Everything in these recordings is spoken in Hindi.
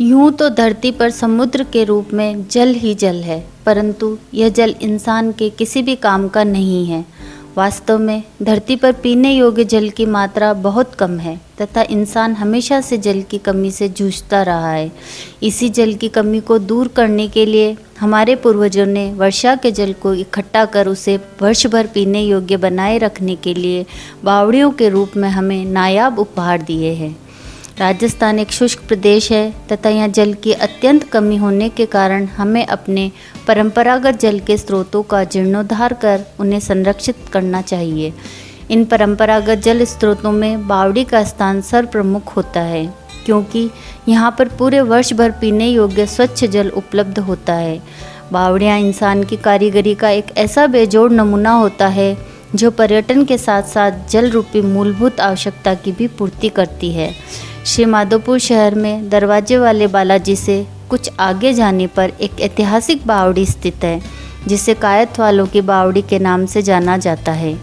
यूँ तो धरती पर समुद्र के रूप में जल ही जल है, परंतु यह जल इंसान के किसी भी काम का नहीं है। वास्तव में धरती पर पीने योग्य जल की मात्रा बहुत कम है, तथा इंसान हमेशा से जल की कमी से जूझता रहा है। इसी जल की कमी को दूर करने के लिए हमारे पूर्वजों ने वर्षा के जल को इकट्ठा कर उसे वर्ष भर पीने योग्य बनाए रखने के लिए बावड़ियों के रूप में हमें नायाब उपहार दिए हैं। राजस्थान एक शुष्क प्रदेश है, तथा यहाँ जल की अत्यंत कमी होने के कारण हमें अपने परंपरागत जल के स्रोतों का जीर्णोद्धार कर उन्हें संरक्षित करना चाहिए। इन परंपरागत जल स्रोतों में बावड़ी का स्थान सर्वप्रमुख होता है, क्योंकि यहाँ पर पूरे वर्ष भर पीने योग्य स्वच्छ जल उपलब्ध होता है। बावड़ियाँ इंसान की कारीगरी का एक ऐसा बेजोड़ नमूना होता है, जो पर्यटन के साथ साथ जल रूपी मूलभूत आवश्यकता की भी पूर्ति करती है। श्री माधोपुर शहर में दरवाजे वाले बालाजी से कुछ आगे जाने पर एक ऐतिहासिक बावड़ी स्थित है, जिसे कायत वालों की बावड़ी के नाम से जाना जाता है।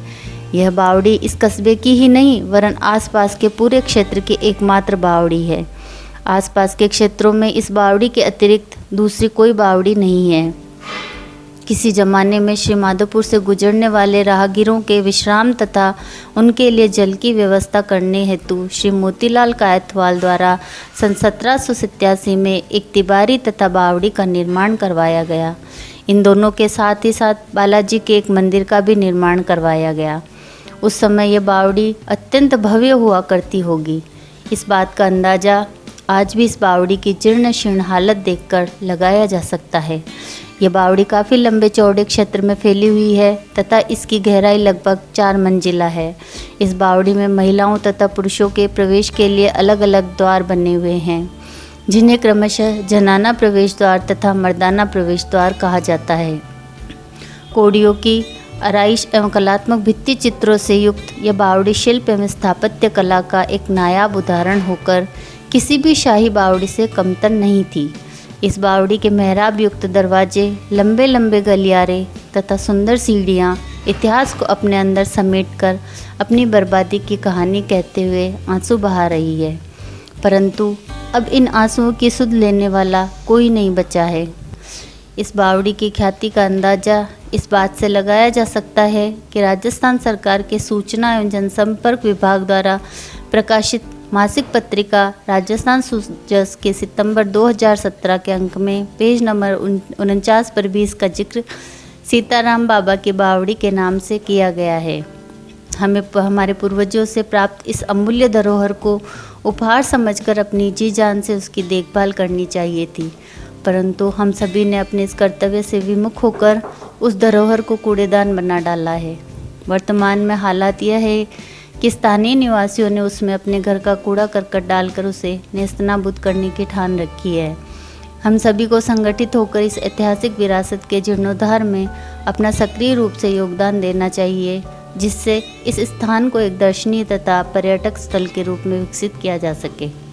यह बावड़ी इस कस्बे की ही नहीं, वरन आसपास के पूरे क्षेत्र की एकमात्र बावड़ी है। आसपास के क्षेत्रों में इस बावड़ी के अतिरिक्त दूसरी कोई बावड़ी नहीं है। किसी जमाने में श्री माधोपुर से गुजरने वाले राहगीरों के विश्राम तथा उनके लिए जल की व्यवस्था करने हेतु श्री मोतीलाल कायतवाल द्वारा सन सत्रह में एक तिबारी तथा बावड़ी का निर्माण करवाया गया। इन दोनों के साथ ही साथ बालाजी के एक मंदिर का भी निर्माण करवाया गया। उस समय यह बावड़ी अत्यंत भव्य हुआ करती होगी। इस बात का अंदाज़ा आज भी इस बावड़ी की जीर्ण शीर्ण हालत देखकर लगाया जा सकता है। यह बावड़ी काफ़ी लंबे चौड़े क्षेत्र में फैली हुई है तथा इसकी गहराई लगभग चार मंजिला है। इस बावड़ी में महिलाओं तथा पुरुषों के प्रवेश के लिए अलग अलग द्वार बने हुए हैं, जिन्हें क्रमशः जनाना प्रवेश द्वार तथा मर्दाना प्रवेश द्वार कहा जाता है। कोड़ियों की आरइश एवं कलात्मक भित्ति चित्रों से युक्त यह बावड़ी शिल्प एवं स्थापत्य कला का एक नायाब उदाहरण होकर किसी भी शाही बावड़ी से कमतर नहीं थी। इस बावड़ी के मेहराब युक्त दरवाजे, लंबे लंबे गलियारे तथा सुंदर सीढ़ियाँ इतिहास को अपने अंदर समेटकर अपनी बर्बादी की कहानी कहते हुए आँसू बहा रही है। परंतु अब इन आंसुओं की सुध लेने वाला कोई नहीं बचा है। इस बावड़ी की ख्याति का अंदाज़ा इस बात से लगाया जा सकता है कि राजस्थान सरकार के सूचना एवं जनसंपर्क विभाग द्वारा प्रकाशित मासिक पत्रिका राजस्थान सूजस के सितंबर 2017 के अंक में, पेज नंबर उनचास पर भी इसका ज़िक्र सीताराम बाबा की बावड़ी के नाम से किया गया है। हमें हमारे पूर्वजों से प्राप्त इस अमूल्य धरोहर को उपहार समझकर अपनी जी जान से उसकी देखभाल करनी चाहिए थी। परंतु हम सभी ने अपने इस कर्तव्य से विमुख होकर उस धरोहर को कूड़ेदान बना डाला है। वर्तमान में हालात यह है कि स्थानीय निवासियों ने उसमें अपने घर का कूड़ा करकट डालकर उसे नेस्तनाबूद करने की ठान रखी है। हम सभी को संगठित होकर इस ऐतिहासिक विरासत के जीर्णोद्धार में अपना सक्रिय रूप से योगदान देना चाहिए, जिससे इस स्थान को एक दर्शनीय तथा पर्यटक स्थल के रूप में विकसित किया जा सके।